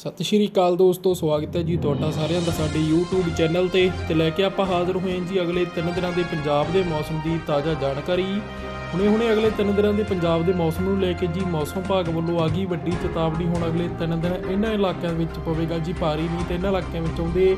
ਸਤਿ ਸ਼੍ਰੀ ਅਕਾਲ ਦੋਸਤੋ, ਸਵਾਗਤ ਹੈ ਜੀ ਤੁਹਾਡਾ ਸਾਰਿਆਂ ਦਾ ਸਾਡੇ YouTube ਚੈਨਲ ਤੇ ਤੇ ਲੈ ਕੇ ਆਪਾਂ ਹਾਜ਼ਰ ਹੋਏ ਹਾਂ ਜੀ ਅਗਲੇ 3 ਦਿਨਾਂ ਦੇ ਪੰਜਾਬ ਦੇ ਮੌਸਮ ਦੀ ਤਾਜ਼ਾ ਜਾਣਕਾਰੀ। ਹੁਣੇ ਹੁਣੇ ਅਗਲੇ 3 ਦਿਨਾਂ ਦੇ ਪੰਜਾਬ ਦੇ ਮੌਸਮ ਨੂੰ ਲੈ ਕੇ ਜੀ ਮੌਸਮ ਵਿਭਾਗ ਵੱਲੋਂ ਆ ਗਈ ਵੱਡੀ ਚੇਤਾਵਨੀ, ਹੁਣ ਅਗਲੇ 3 ਦਿਨ ਇਹਨਾਂ ਇਲਾਕਿਆਂ ਵਿੱਚ ਪਵੇਗਾ ਜੀ ਭਾਰੀ ਮੀਂਹ ਤੇ ਇਹਨਾਂ ਇਲਾਕਿਆਂ ਵਿੱਚ ਆਉਂਦੇ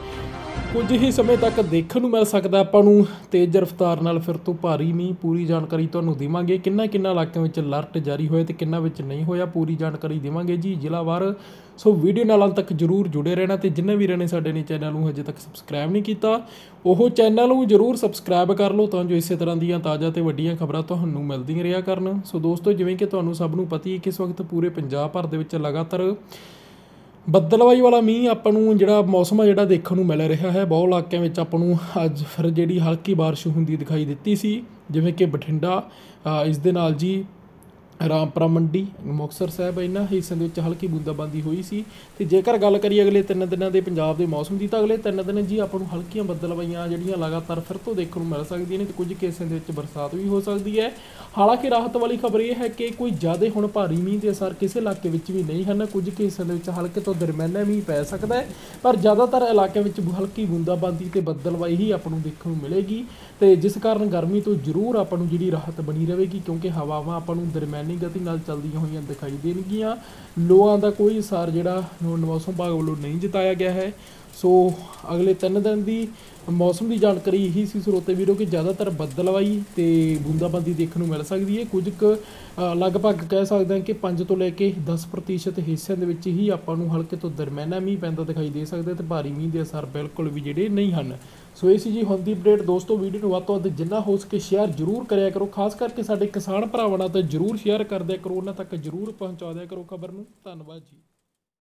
ਕੁਝ ਹੀ ਸਮੇਂ ਤੱਕ ਦੇਖਣ ਨੂੰ ਮਿਲ ਸਕਦਾ ਆਪਾਂ ਨੂੰ, ਤੇਜ਼ ਰਫ਼ਤਾਰ ਨਾਲ ਫਿਰ ਤੋਂ ਭਾਰੀ ਮੀਂਹ, ਪੂਰੀ ਜਾਣਕਾਰੀ ਤੁਹਾਨੂੰ ਦੇਵਾਂਗੇ। ਕਿੰਨਾ ਕਿੰਨਾ ਇਲਾਕਿਆਂ ਵਿੱਚ ਅਲਰਟ ਜਾਰੀ ਹੋਇਆ ਤੇ ਕਿੰਨਾ ਵਿੱਚ ਨਹੀਂ ਹੋਇਆ, ਪੂਰੀ ਜਾਣਕਾਰੀ ਦੇਵਾਂਗੇ ਜੀ। ਜ਼ਿਲ੍ਹਾਵਾਰ ਸੋ ਵੀਡੀਓ ਨਾਲ ਅੰਤ ਤੱਕ ਜਰੂਰ ਜੁੜੇ ਰਹਿਣਾ ਤੇ ਜਿੰਨੇ ਵੀਰਾਂ ਨੇ ਸਾਡੇ ਨੇ ਚੈਨਲ ਨੂੰ ਹਜੇ ਤੱਕ ਸਬਸਕ੍ਰਾਈਬ ਨਹੀਂ ਕੀਤਾ, ਉਹ ਚੈਨਲ ਨੂੰ ਜਰੂਰ ਸਬਸਕ੍ਰਾਈਬ ਕਰ ਲਓ ਤਾਂ ਜੋ ਇਸੇ ਤਰ੍ਹਾਂ ਦੀਆਂ ਤਾਜ਼ਾ ਤੇ ਵੱਡੀਆਂ ਖਬਰਾਂ ਤੁਹਾਨੂੰ ਮਿਲਦੀਆਂ ਰਿਹਾ ਕਰਨ। ਸੋ ਦੋਸਤੋ, ਜਿਵੇਂ ਕਿ ਤੁਹਾਨੂੰ ਸਭ ਨੂੰ ਪਤਾ ਹੀ ਹੈ ਕਿ ਇਸ ਵਕਤ ਪੂਰੇ ਪੰਜਾਬ ਭਰ ਦੇ ਵਿੱਚ ਲਗਾਤਾਰ ਬੱਦਲਵਾਈ ਵਾਲਾ ਮੀਂਹ ਆਪਾਂ ਨੂੰ ਜਿਹੜਾ ਮੌਸਮ ਆ ਜਿਹੜਾ ਦੇਖਣ ਨੂੰ ਮਿਲ ਰਿਹਾ ਹੈ, ਬਹੁਤ ਇਲਾਕਿਆਂ ਵਿੱਚ ਆਪਾਂ ਨੂੰ ਅੱਜ ਫਿਰ ਜਿਹੜੀ ਹਲਕੀ ਬਾਰਿਸ਼ ਹੁੰਦੀ ਦਿਖਾਈ ਦਿੱਤੀ ਸੀ, ਜਿਵੇਂ ਕਿ ਬਠਿੰਡਾ। ਇਸ ਦੇ ਨਾਲ ਜੀ ਰਾਮਪੁਰਾ ਮੰਡੀ, ਮੁਕਤਸਰ ਸਾਹਿਬ, ਇਹਨਾਂ ਹਿੱਸਿਆਂ ਦੇ ਵਿੱਚ ਹਲਕੀ ਬੂੰਦਾਬਾਂਦੀ ਹੋਈ ਸੀ। ਤੇ ਜੇਕਰ ਗੱਲ ਕਰੀਏ ਅਗਲੇ 3 ਦਿਨਾਂ ਦੇ ਪੰਜਾਬ ਦੇ ਮੌਸਮ ਦੀ, ਤਾਂ ਅਗਲੇ 3 ਦਿਨ ਜੀ ਆਪਾਂ ਨੂੰ ਹਲਕੀਆਂ ਬੱਦਲਵਾਈਆਂ ਜਿਹੜੀਆਂ ਲਗਾਤਾਰ ਫਿਰ ਤੋਂ ਦੇਖਣ ਨੂੰ ਮਿਲ ਸਕਦੀਆਂ ਨੇ ਤੇ ਕੁਝ ਕੇਸਾਂ ਦੇ ਵਿੱਚ ਬਰਸਾਤ ਵੀ ਹੋ ਸਕਦੀ ਹੈ। ਹਾਲਾਂਕਿ ਰਾਹਤ ਵਾਲੀ ਖਬਰ ਇਹ ਹੈ ਕਿ ਕੋਈ ਜ਼ਿਆਦਾ ਹੁਣ ਭਾਰੀ ਮੀਂਹ ਦੇ ਅਸਰ ਕਿਸੇ ਇਲਾਕੇ ਵਿੱਚ ਵੀ ਨਹੀਂ ਹਨ। ਕੁਝ ਕੇਸਾਂ ਦੇ ਵਿੱਚ ਹਲਕੇ ਤੋਂ ਦਰਮਿਆਨਾ ਮੀਂਹ ਪੈ ਸਕਦਾ ਹੈ, ਪਰ ਜ਼ਿਆਦਾਤਰ ਇਲਾਕਿਆਂ ਵਿੱਚ ਹਲਕੀ ਬੂੰਦਾਬਾਂਦੀ ਤੇ ਬੱਦਲਵਾਈ ਹੀ ਆਪਾਂ ਨੂੰ ਦੇਖਣ ਨੂੰ ਮਿਲੇਗੀ। ਤੇ ਜਿਸ ਕਾਰਨ ਗਰਮੀ ਤੋਂ ਜ਼ਰੂਰ ਆਪਾਂ ਨੂੰ ਜਿਹੜੀ ਰਾਹਤ ਬਣੀ ਰਹੇਗੀ, ਕਿਉਂਕਿ ਹਵਾਵਾਂ ਆਪਾਂ ਨੂੰ ਦਰਮਿਆਨੀ ਗਤੀ ਨਾਲ ਚੱਲਦੀਆਂ ਹੋਈਆਂ ਦਿਖਾਈ ਦੇਣਗੀਆਂ। ਲੋਆਂ ਦਾ ਕੋਈ ਅਸਰ ਜਿਹੜਾ ਮੌਸਮ ਵਿਭਾਗ ਵੱਲੋਂ ਨਹੀਂ ਜਤਾਇਆ ਗਿਆ ਹੈ। ਸੋ ਅਗਲੇ 3 ਦਿਨ ਦੀ ਮੌਸਮ ਦੀ ਜਾਣਕਾਰੀ ਇਹੀ ਸੀ ਸਰੋਤੇ ਵੀਰੋ ਕਿ ਜ਼ਿਆਦਾਤਰ ਬੱਦਲਵਾਈ ਤੇ ਬੂੰਦਾਬਾਂਦੀ ਦੇਖਣ ਨੂੰ ਮਿਲ ਸਕਦੀ ਹੈ। ਕੁਝ ਕੁ ਲਗਭਗ ਕਹਿ ਸਕਦੇ ਹਾਂ ਕਿ 5 ਤੋਂ ਲੈ ਕੇ 10% ਹਿੱਸਿਆਂ ਦੇ ਵਿੱਚ ਹੀ ਆਪਾਂ ਨੂੰ ਹਲਕੇ ਤੋਂ ਦਰਮਿਆਨਾ ਮੀਂਹ ਪੈਂਦਾ ਦਿਖਾਈ ਦੇ ਸਕਦਾ ਤੇ ਭਾਰੀ ਮੀਂਹ ਦੇ ਅਸਰ ਬਿਲਕੁਲ ਵੀ ਜਿਹੜੇ ਨਹੀਂ ਹਨ। ਸੋ ਇਹ ਸੀ ਜੀ ਹੁਣ ਦੀ ਅਪਡੇਟ ਦੋਸਤੋ, ਵੀਡੀਓ ਨੂੰ ਵੱਧ ਤੋਂ ਵੱਧ ਜਿੰਨਾ ਹੋ ਸਕੇ ਸ਼ੇਅਰ ਜ਼ਰੂਰ ਕਰਿਆ ਕਰੋ, ਖਾਸ ਕਰਕੇ ਸਾਡੇ ਕਿਸਾਨ ਭਰਾਵਾਂ ਨਾਲ ਤਾਂ ਜ਼ਰੂਰ ਸ਼ੇਅਰ ਕਰ ਕਰੋ। ਉਹਨਾਂ ਤੱਕ ਜ਼ਰੂਰ ਪਹੁੰਚਾ ਦਿਆ ਕਰੋ ਖਬਰ ਨੂੰ। ਧੰਨਵਾਦ ਜੀ।